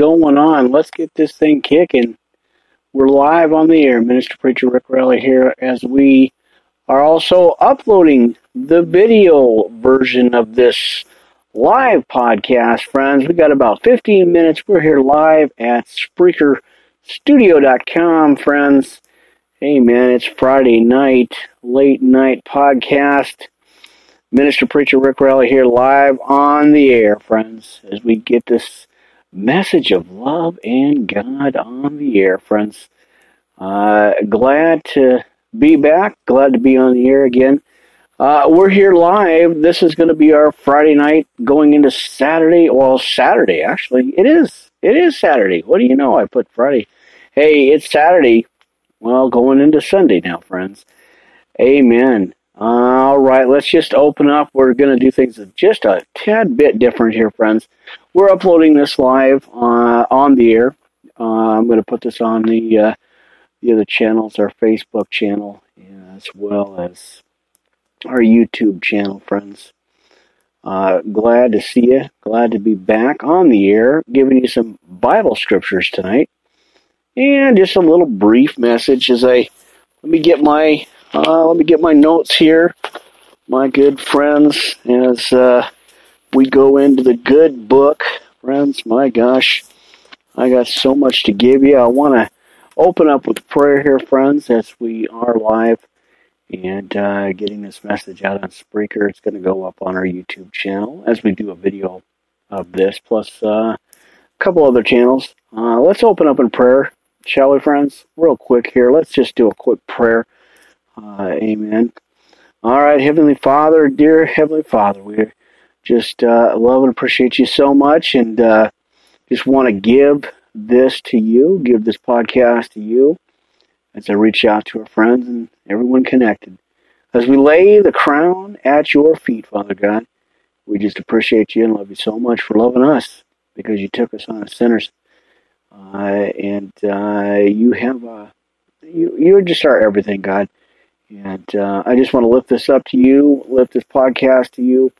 going on? Let's get this thing kicking. We're live on the air. Minister Preacher Rick Riley here as we are also uploading the video version of this live podcast, friends. We got about 15 minutes. We're here live at SpreakerStudio.com, friends. Hey, man, it's Friday night, late night podcast. Minister Preacher Rick Riley here live on the air, friends, as we get this message of love and God on the air, friends. Uh, glad to be back. Glad to be on the air again. Uh, we're here live. This is going to be our Friday night going into Saturday. Well, Saturday, actually. It is. It is Saturday. What do you know? I put Friday. Hey, it's Saturday. Well, going into Sunday now, friends. Amen. All right, let's just open up. We're going to do things just a tad bit different here, friends. We're uploading this live uh, on the air. Uh, I'm going to put this on the uh, the other channels, our Facebook channel, as well as our YouTube channel, friends. Uh, glad to see you. Glad to be back on the air, giving you some Bible scriptures tonight, and just a little brief message as I let me get my uh, let me get my notes here, my good friends, as uh, we go into the good book, friends. My gosh, I got so much to give you. I want to open up with prayer here, friends, as we are live and uh, getting this message out on Spreaker. It's going to go up on our YouTube channel as we do a video of this, plus uh, a couple other channels. Uh, let's open up in prayer, shall we, friends? Real quick here. Let's just do a quick prayer. Uh, amen. All right, Heavenly Father, dear Heavenly Father, we just uh, love and appreciate you so much, and uh, just want to give this to you, give this podcast to you, as I reach out to our friends and everyone connected. As we lay the crown at your feet, Father God, we just appreciate you and love you so much for loving us because you took us on as sinners. Uh, and uh, you have, uh, you, you're just our everything, God. And uh, I just want to lift this up to you, lift this podcast to you,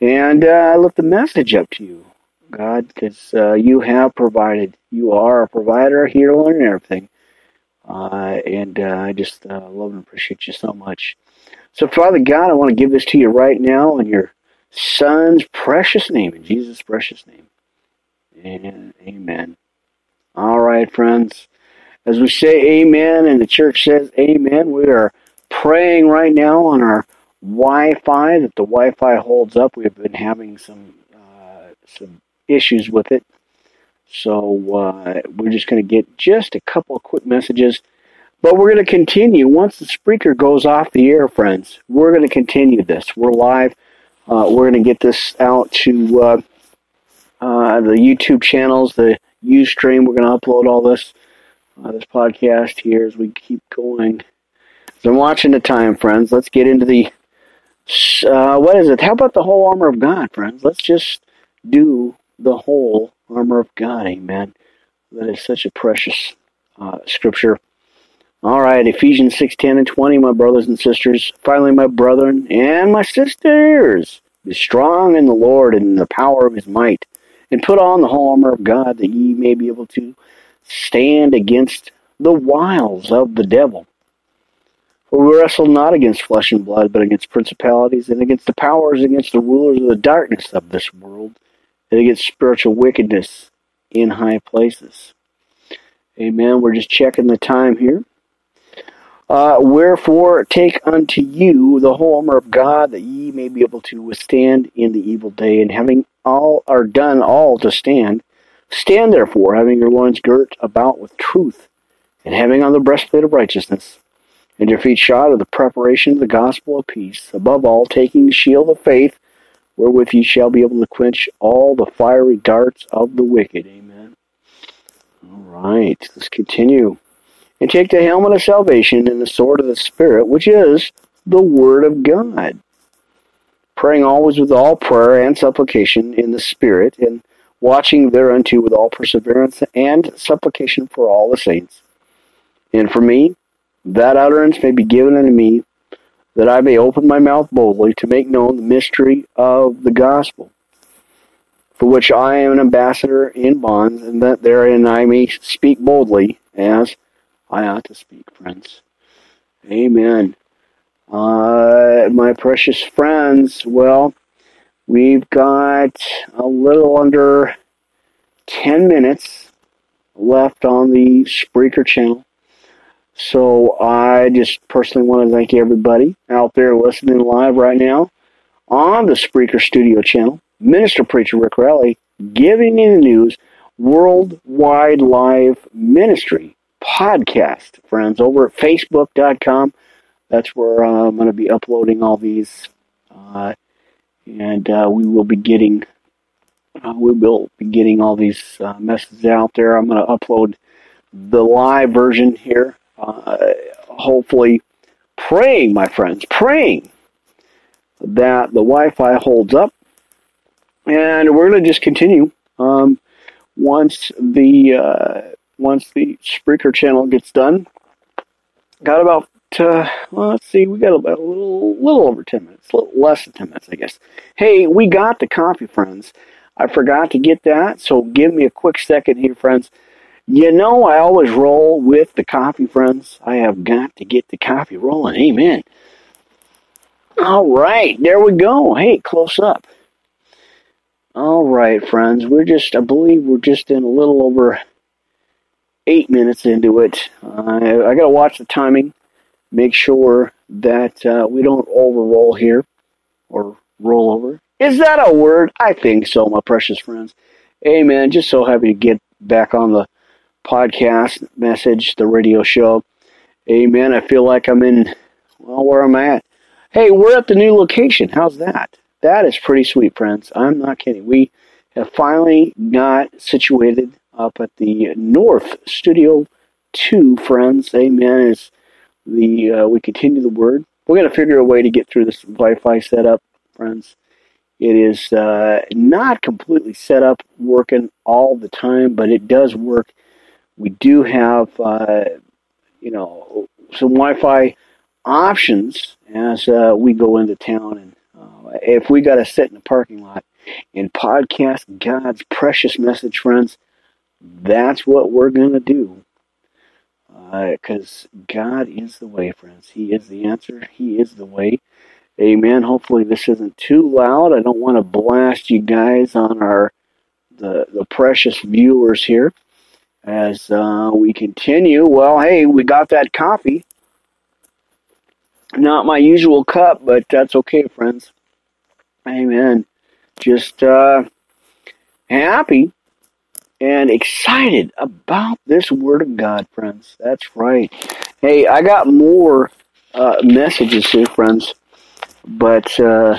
and uh, lift the message up to you, God, because uh, you have provided. You are a provider, healer, and everything. Uh, and uh, I just uh, love and appreciate you so much. So, Father God, I want to give this to you right now in your Son's precious name, in Jesus' precious name. And amen. All right, friends. As we say amen and the church says amen, we are praying right now on our Wi-Fi that the Wi-Fi holds up. We've been having some uh, some issues with it, so uh, we're just going to get just a couple of quick messages. But we're going to continue once the Spreaker goes off the air, friends. We're going to continue this. We're live. Uh, we're going to get this out to uh, uh, the YouTube channels, the UStream. We're going to upload all this uh, this podcast here as we keep going. I'm watching the time, friends. Let's get into the. Uh, what is it? How about the whole armor of God, friends? Let's just do the whole armor of God. Amen. That is such a precious uh, scripture. All right, Ephesians 6 10 and 20, my brothers and sisters. Finally, my brethren and my sisters, be strong in the Lord and in the power of his might, and put on the whole armor of God that ye may be able to stand against the wiles of the devil. For we wrestle not against flesh and blood, but against principalities and against the powers, against the rulers of the darkness of this world, and against spiritual wickedness in high places. Amen. We're just checking the time here. Uh, Wherefore, take unto you the whole armor of God, that ye may be able to withstand in the evil day, and having all or done all to stand, stand therefore, having your loins girt about with truth, and having on the breastplate of righteousness and your feet shod of the preparation of the gospel of peace, above all, taking the shield of faith, wherewith ye shall be able to quench all the fiery darts of the wicked. Amen. All right, let's continue. And take the helmet of salvation and the sword of the Spirit, which is the Word of God. Praying always with all prayer and supplication in the Spirit, and watching thereunto with all perseverance and supplication for all the saints. And for me, that utterance may be given unto me, that I may open my mouth boldly to make known the mystery of the gospel, for which I am an ambassador in bonds, and that therein I may speak boldly as I ought to speak, friends. Amen. Uh, my precious friends, well, we've got a little under 10 minutes left on the Spreaker channel. So I just personally want to thank everybody out there listening live right now on the Spreaker Studio channel. Minister Preacher Rick Riley giving you the news worldwide live ministry podcast, friends, over at facebook.com. That's where uh, I'm going to be uploading all these. Uh, and uh, we will be getting uh, we will be getting all these uh, messages out there. I'm going to upload the live version here. Uh, hopefully, praying, my friends, praying that the Wi-Fi holds up, and we're going to just continue. Um, once the uh, once the Spreaker channel gets done, got about uh, well, let's see, we got about a little little over ten minutes, less than ten minutes, I guess. Hey, we got the coffee, friends. I forgot to get that, so give me a quick second here, friends. You know, I always roll with the coffee, friends. I have got to get the coffee rolling. Amen. All right, there we go. Hey, close up. All right, friends. We're just, I believe we're just in a little over eight minutes into it. Uh, I got to watch the timing, make sure that uh, we don't overroll here or roll over. Is that a word? I think so, my precious friends. Amen. Just so happy to get back on the podcast message, the radio show. Amen. I feel like I'm in, well, where I'm at. Hey, we're at the new location. How's that? That is pretty sweet, friends. I'm not kidding. We have finally got situated up at the North Studio 2, friends. Amen. As the uh, we continue the word, we're going to figure a way to get through this Wi-Fi setup, friends. It is uh, not completely set up working all the time, but it does work. We do have, uh, you know, some Wi-Fi options as uh, we go into town, and uh, if we got to sit in the parking lot and podcast God's precious message, friends, that's what we're going to do. Because uh, God is the way, friends. He is the answer. He is the way. Amen. Hopefully this isn't too loud. I don't want to blast you guys on our the the precious viewers here as uh, we continue. Well, hey, we got that coffee. Not my usual cup, but that's okay, friends. Amen. Just uh, happy and excited about this Word of God, friends. That's right. Hey, I got more uh, messages here, friends but uh,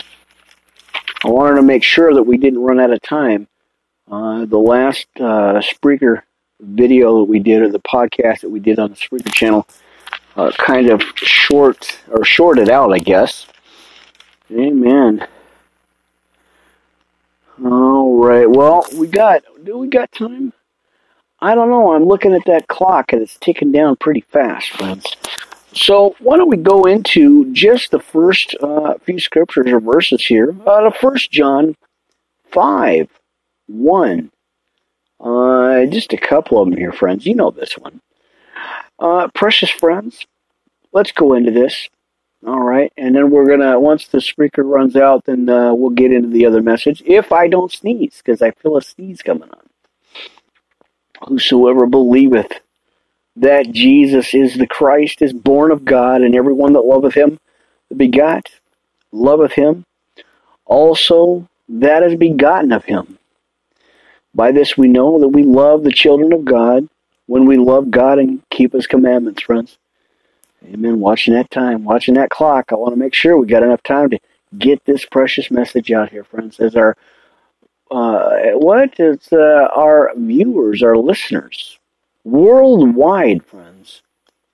I wanted to make sure that we didn't run out of time. Uh, the last uh, Spreaker video that we did, or the podcast that we did on the Spreaker channel, uh, kind of short or shorted out, I guess. Amen. All right. Well, we got. Do we got time? I don't know. I'm looking at that clock and it's ticking down pretty fast, friends. So why don't we go into just the first uh, few scriptures or verses here? Uh, the First John five one. Uh, just a couple of them here, friends. You know this one. Uh, precious friends, let's go into this. All right, and then we're gonna once the Spreaker runs out, then uh, we'll get into the other message. If I don't sneeze, because I feel a sneeze coming on. Whosoever believeth that Jesus is the Christ, is born of God, and everyone that loveth him, begot, loveth him, also that is begotten of him. By this we know that we love the children of God when we love God and keep his commandments, friends. Amen. Watching that time, watching that clock, I want to make sure we got enough time to get this precious message out here, friends, as our uh, what is uh, our viewers, our listeners, worldwide, friends,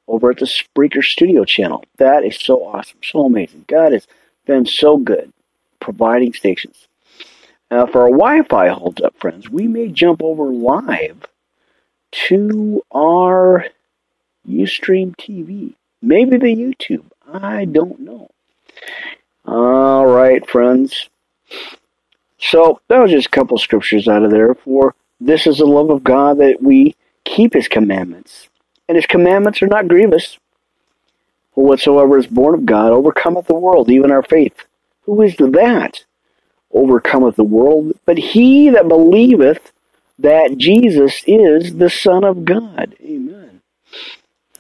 over at the Spreaker Studio channel. That is so awesome, so amazing. God has been so good providing stations. Now, for our Wi Fi holds up, friends, we may jump over live to our Ustream TV. Maybe the YouTube. I don't know. All right, friends. So that was just a couple scriptures out of there for this is the love of God that we keep his commandments. And his commandments are not grievous. For whatsoever is born of God overcometh the world, even our faith. Who is that? Overcometh the world, but he that believeth that Jesus is the Son of God. Amen.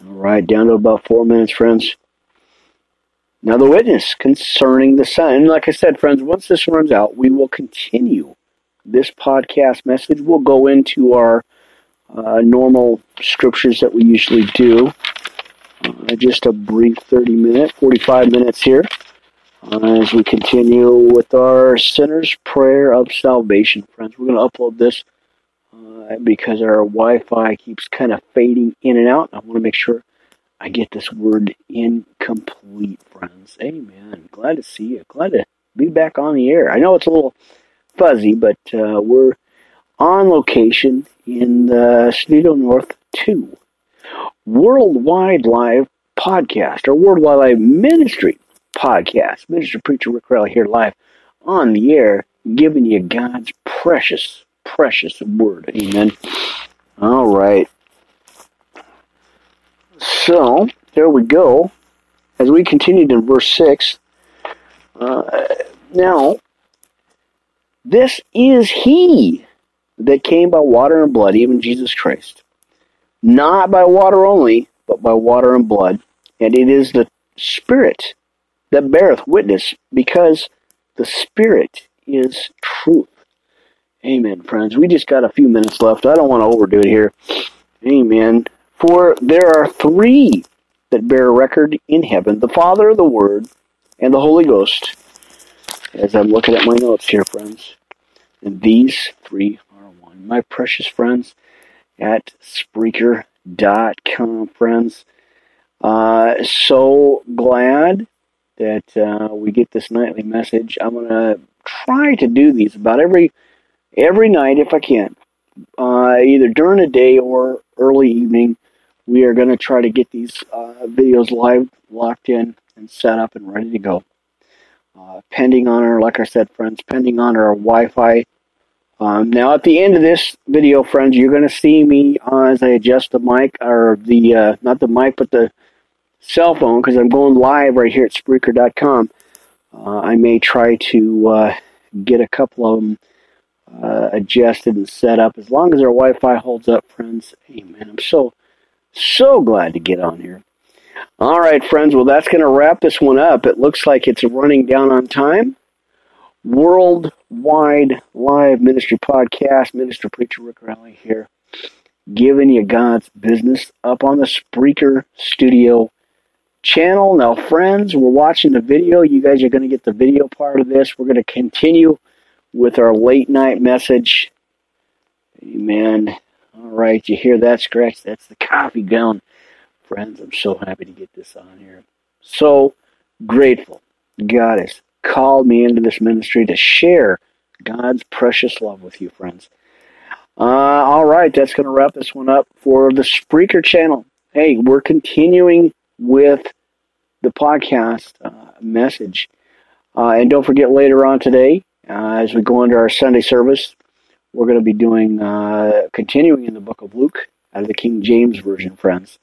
All right, down to about four minutes, friends. Now, the witness concerning the Son. And like I said, friends, once this runs out, we will continue this podcast message. We'll go into our uh, normal scriptures that we usually do. Uh, just a brief 30 minute, 45 minutes here as we continue with our sinner's prayer of salvation, friends. We're going to upload this uh, because our Wi Fi keeps kind of fading in and out. I want to make sure I get this word incomplete, friends. Amen. Glad to see you. Glad to be back on the air. I know it's a little fuzzy, but uh, we're on location in the Studio North 2 Worldwide Live podcast or Worldwide Live Ministry podcast. Minister Preacher Rick Riley here live on the air, giving you God's precious, precious word. Amen. All right. So, there we go. As we continued in verse 6, uh, now, this is He that came by water and blood, even Jesus Christ. Not by water only, but by water and blood. And it is the Spirit that beareth witness, because the Spirit is truth. Amen, friends. We just got a few minutes left. I don't want to overdo it here. Amen. For there are three that bear record in heaven the Father, the Word, and the Holy Ghost. As I'm looking at my notes here, friends. And these three are one. My precious friends at Spreaker.com, friends. Uh, so glad that uh, we get this nightly message. I'm going to try to do these about every every night if I can, uh, either during the day or early evening we are going to try to get these uh, videos live, locked in, and set up and ready to go. Uh, pending on our, like I said, friends, pending on our Wi-Fi. Um, now, at the end of this video, friends, you're going to see me uh, as I adjust the mic, or the, uh, not the mic, but the cell phone, because I'm going live right here at Spreaker.com. Uh, I may try to uh, get a couple of them adjusted and set up. As long as our Wi-Fi holds up, friends, amen. I'm so so glad to get on here. All right, friends. Well, that's going to wrap this one up. It looks like it's running down on time. Worldwide Live Ministry Podcast. Minister Preacher Rick Riley here, giving you God's business up on the Spreaker Studio channel. Now, friends, we're watching the video. You guys are going to get the video part of this. We're going to continue with our late night message. Amen. All right, you hear that scratch? That's the coffee gun. Friends, I'm so happy to get this on here. So grateful. God has called me into this ministry to share God's precious love with you, friends. Uh, all right, that's going to wrap this one up for the Spreaker channel. Hey, we're continuing with the podcast uh, message. Uh, and don't forget later on today, uh, as we go into our Sunday service, we're going to be doing, uh, continuing in the book of Luke out of the King James Version, friends.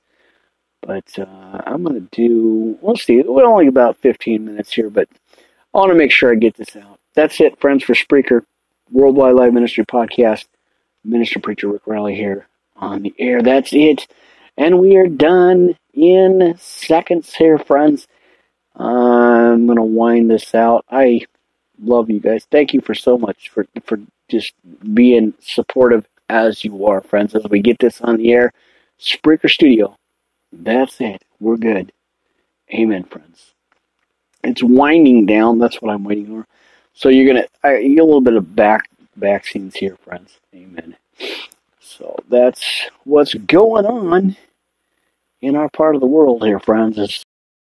But uh, I'm going to do, we'll see, we're only about 15 minutes here, but I want to make sure I get this out. That's it, friends, for Spreaker, Worldwide Live Ministry Podcast. Minister Preacher Rick Riley here on the air. That's it. And we are done in seconds here, friends. I'm to wind this out. I love you guys. Thank you for so much for, for just being supportive as you are, friends, as we get this on the air. Spreaker Studio. That's it. We're good. Amen, friends. It's winding down. That's what I'm waiting for. So you're gonna I, you get a little bit of back back scenes here, friends. Amen. So that's what's going on in our part of the world here, friends. As